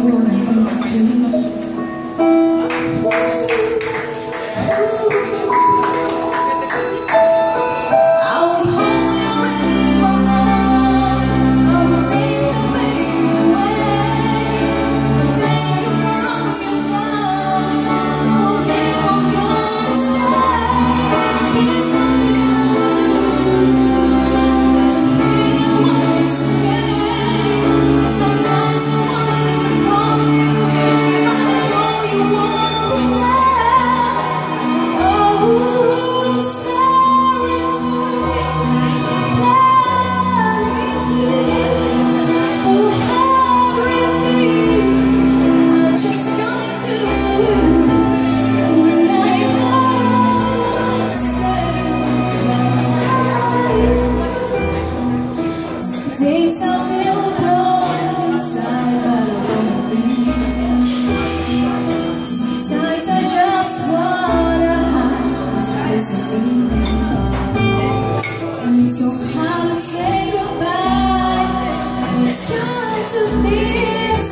我 I feel inside, but I wanna be. Sometimes I just wanna hide this it's so hard to say goodbye, and it's time to feel.